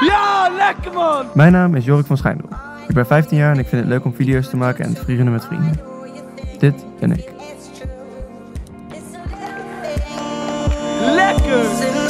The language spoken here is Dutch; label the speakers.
Speaker 1: Ja, lekker man!
Speaker 2: Mijn naam is Jorik van Schijndel. Ik ben 15 jaar en ik vind het leuk om video's te maken en te vliegen met vrienden. Dit ben ik.
Speaker 1: Lekker!